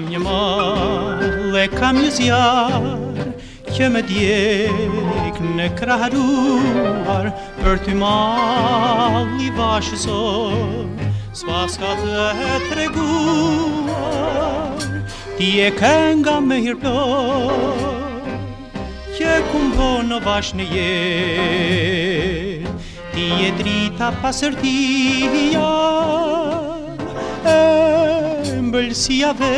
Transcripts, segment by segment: kam një mall e kam një zjarë Që me djek në kraharuar Për të malli i vashësor Spas ka të treguar Ti e kënga me hirplor Që kumbo në vash në jet Ti e drita pasërtia mbëlsia dhe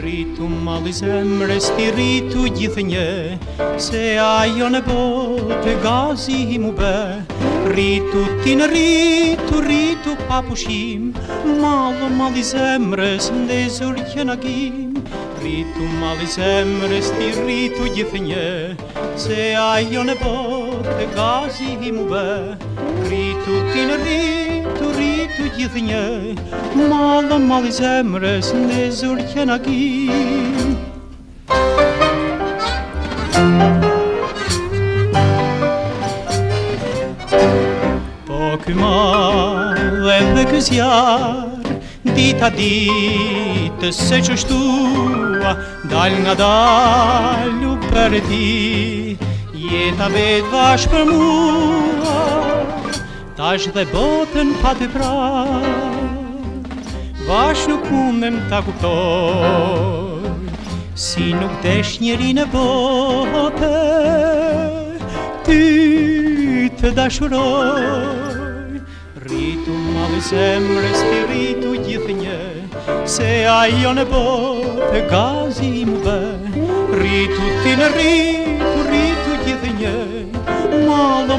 Rritu mali zemrës të rritu gjithë një Se ajo në botë gazi i mu bë Rritu ti në rritu, rritu pa pushim Malo mali zemrës ndë zërë që në gjim Rritu mali zemrës të rritu gjithë një Se ajo në botë gazi i mu bë Rritu ti në rritu, rritu gjithë një Malë në malë i zemrës në zurë kena ki Po kë malë dhe kës jarë Dita ditë se që shtua Dal nga dalë u për ti Jeta vetë vash për mua Tash dhe botën pa të prat Vash nuk umem ta kuptoj Si nuk desh njëri në bote Ty të dashuroj Rritu malë zemre sti rritu gjithë një Se ajo në bote gazi më bë Rritu ti në rritu rritu gjithë një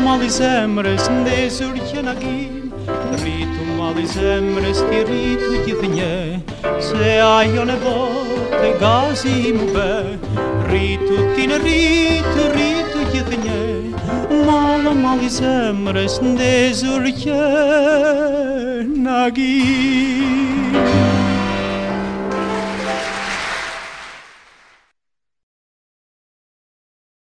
mali zemrës ndezur që në gim Rritu mali zemrës ti rritu gjithë një Se ajo në botë e gazi më bë Rritu ti në rritu, rritu gjithë një Mala mali zemrës ndezur që në